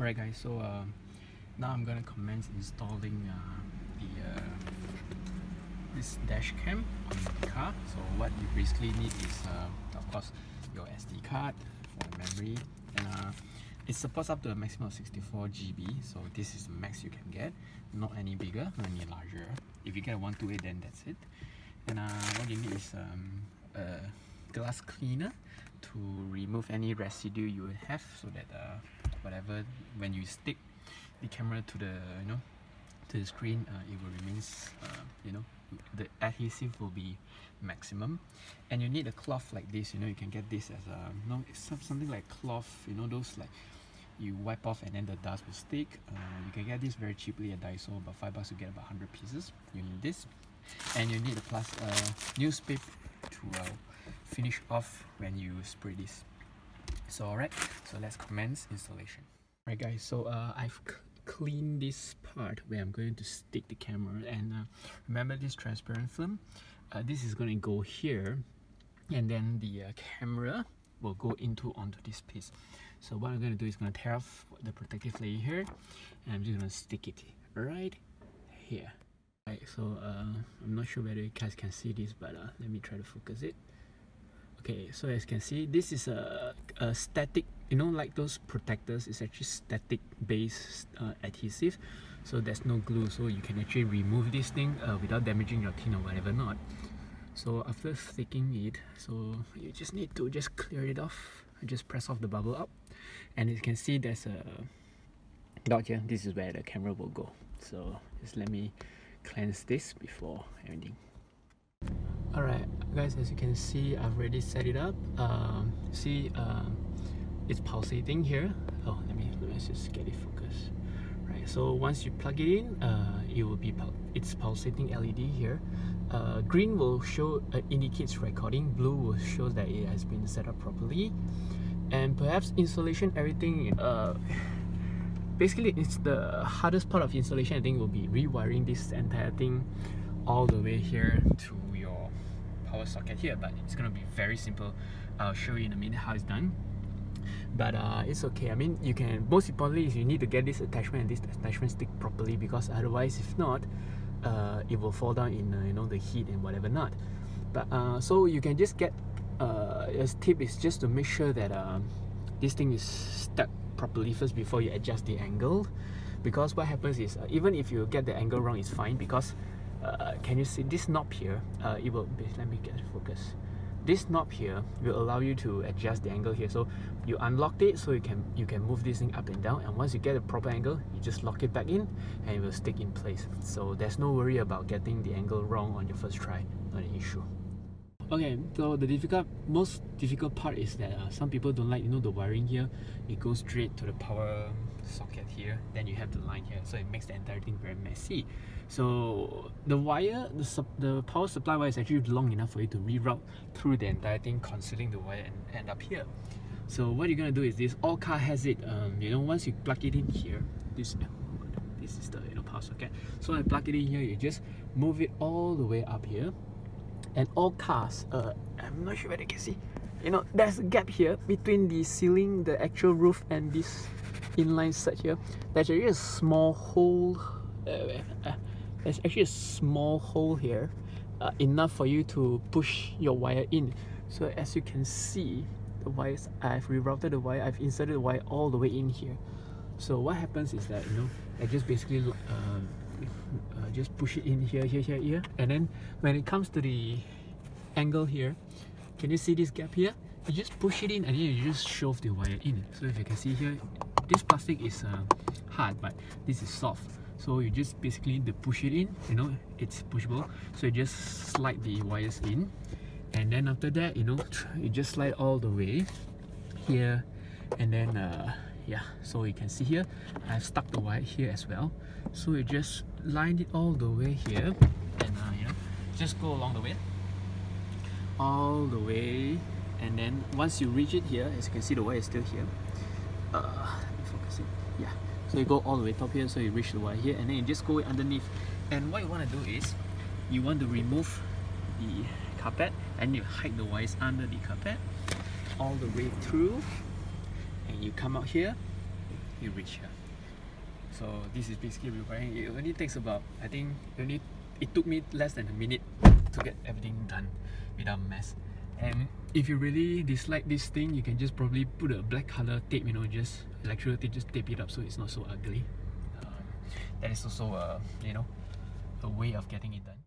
Alright guys, so uh, now I'm gonna commence installing uh, the uh, this dash cam on the car. So what you basically need is uh, of course your SD card for memory. And uh, it supports up to a maximum of 64 GB so this is the max you can get. Not any bigger not any larger. If you get a 128 then that's it. And uh, what you need is um, a glass cleaner to remove any residue you have so that whatever when you stick the camera to the you know to the screen uh, it will remains uh, you know the adhesive will be maximum. And you need a cloth like this you know you can get this as a you know something like cloth you know those like you wipe off and then the dust will stick. Uh, you can get this very cheaply at Daiso about 5 bucks you get about 100 pieces. You need this. And you need a plus uh, newspaper to uh, finish off when you spray this so alright so let's commence installation. Alright guys so uh, I've clean this part where I'm going to stick the camera and uh, remember this transparent film? Uh, this is going to go here and then the uh, camera will go into onto this piece. So what I'm going to do is going to tear off the protective layer here and I'm just going to stick it right here. Right so uh, I'm not sure whether you guys can see this but uh, let me try to focus it okay so as you can see this is a, a static you know like those protectors it's actually static based uh, adhesive. So there's no glue so you can actually remove this thing uh, without damaging your tin or whatever not. So after sticking it so you just need to just clear it off. Just press off the bubble up. And you can see there's a dot here. This is where the camera will go. So just let me cleanse this before everything Alright guys as you can see I've already set it up. Um, see um, it's pulsating here. Oh let me let me just get it focused. Right so once you plug it in uh, it will be it's pulsating LED here. Uh, green will show uh, indicates recording blue will show that it has been set up properly. And perhaps installation everything uh, basically it's the hardest part of installation I think will be rewiring this entire thing all the way here to power socket here but it's gonna be very simple. I'll show you in a minute how it's done. But uh, it's okay. I mean you can most importantly is you need to get this attachment and this attachment stick properly because otherwise if not uh, it will fall down in uh, you know the heat and whatever not. But uh, so you can just get uh, a tip is just to make sure that um, this thing is stuck properly first before you adjust the angle. Because what happens is uh, even if you get the angle wrong it's fine because uh, can you see this knob here uh, it will let me get focus. This knob here will allow you to adjust the angle here. So you unlocked it so you can you can move this thing up and down and once you get a proper angle you just lock it back in and it will stick in place. So there's no worry about getting the angle wrong on your first try not an issue okay so the difficult most difficult part is that uh, some people don't like you know the wiring here. It goes straight to the power socket here. Then you have the line here. So it makes the entire thing very messy. So the wire the, the power supply wire is actually long enough for you to reroute through the entire thing concealing the wire and end up here. So what you're gonna do is this all car has it um, you know once you plug it in here this this is the you know power socket. So I plug it in here you just move it all the way up here and all cars uh, I'm not sure whether you can see. You know there's a gap here between the ceiling the actual roof and this inline set here. There's actually a small hole uh, uh, there's actually a small hole here uh, enough for you to push your wire in. So as you can see the wires I've rerouted the wire I've inserted the wire all the way in here. So what happens is that you know I just basically um, just push it in here here here here. And then when it comes to the angle here can you see this gap here? You just push it in and then you just shove the wire in. So if you can see here this plastic is uh, hard but this is soft. So you just basically to push it in you know it's pushable. So you just slide the wires in. And then after that you know you just slide all the way here. And then uh, yeah so you can see here I've stuck the wire here as well. So you just line it all the way here and uh, you know just go along the way. All the way and then once you reach it here as you can see the wire is still here. Uh, let me focus it. Yeah so you go all the way top here so you reach the wire here and then you just go underneath. And what you want to do is you want to remove the carpet and you hide the wires under the carpet all the way through and you come out here you reach here. So this is basically rewiring it only takes about I think only it took me less than a minute to get everything done without mess. And if you really dislike this thing you can just probably put a black color tape you know just electrical tape just tape it up so it's not so ugly. Um, that is also a you know a way of getting it done